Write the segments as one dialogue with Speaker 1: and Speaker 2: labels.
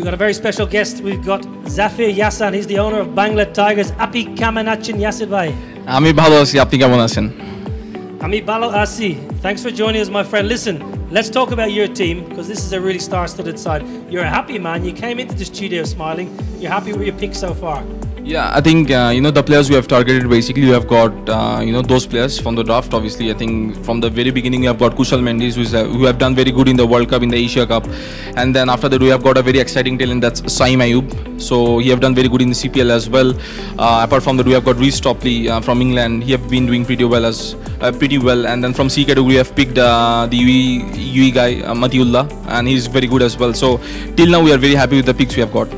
Speaker 1: We've got a very special guest. We've got Zaffir Yasin. He's the owner of Bangla Tigers. Api কেমন আছেন ইয়াসির ভাই
Speaker 2: আমি ভালো আছি আপনি
Speaker 1: thanks for joining us my friend. Listen let's talk about your team because this is a really star-studded side. You're a happy man. You came into the studio smiling. You're happy with your pick so far.
Speaker 2: Yeah, I think uh, you know the players we have targeted. Basically, we have got uh, you know those players from the draft. Obviously, I think from the very beginning we have got Kusal Mendis, who's, uh, who have done very good in the World Cup, in the Asia Cup, and then after that we have got a very exciting talent that's Saim Ayub. So he have done very good in the CPL as well. Uh, apart from that, we have got Reece Topley uh, from England. He have been doing pretty well as uh, pretty well. And then from C category, we have picked the UE, UE guy uh, Matiullah, and he's very good as well. So till now, we are very happy with the picks we have got.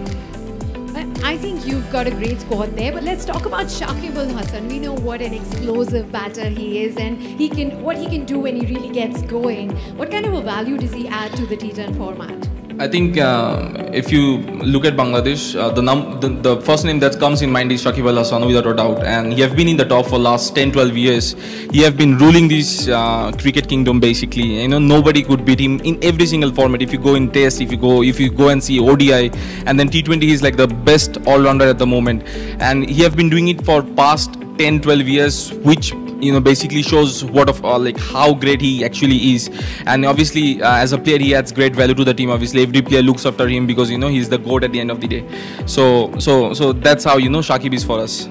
Speaker 3: I- think you've got a great squad there, but let's talk about Shakib Al Hasan. We know what an explosive batter he is, and he can what he can do when he really gets going. What kind of a value does he add to the T10 format?
Speaker 2: I think uh, if you look at Bangladesh, uh, the, num- the the first name that comes in mind is Shakib Al Hasan without a doubt, and he have been in the top for last 10, 12 years. He have been ruling this uh, cricket kingdom basically. You know nobody could beat him in every single format. If you go in Test, if you go if you go and see ODI, and then T20, he's like the best all-rounder at the moment, and he have been doing it for past 10, 12 years, which you know basically shows what of uh, like how great he actually is and obviously uh, as a player he adds great value to the team obviously every player looks after him because you know he's the goat at the end of the day so so so that's how you know Shakib is for us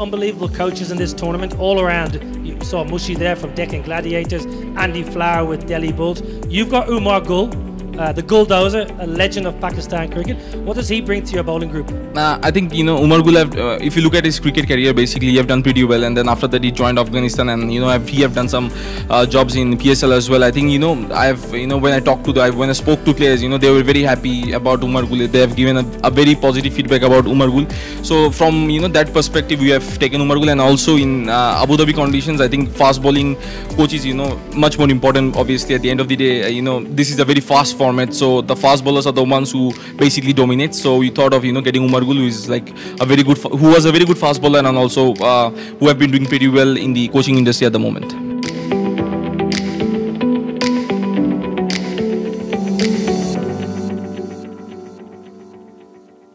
Speaker 1: Unbelievable coaches in this tournament all around. You saw Mushi there from Deccan Gladiators, Andy Flower with Delhi Bulls. You've got Umar Gul, uh, the Gulldozer, a legend of Pakistan cricket. What does he bring to your bowling group?
Speaker 2: Uh, I think you know Umar Gul. Have, uh, if you look at his cricket career, basically he have done pretty well, and then after that he joined Afghanistan, and you know have, he have done some uh, jobs in PSL as well. I think you know I have you know when I talked to the when I spoke to players, you know they were very happy about Umar Gul. They have given a, a very positive feedback about Umar Gul. So from you know that perspective, we have taken Umar Gul, and also in uh, Abu Dhabi conditions, I think fast bowling coaches, you know much more important. Obviously, at the end of the day, uh, you know this is a very fast format, so the fast bowlers are the ones who basically dominate. So we thought of you know getting Umar Gul, who is like a very good, who was a very good fast bowler, and also uh, who have been doing pretty well in the coaching industry at the moment.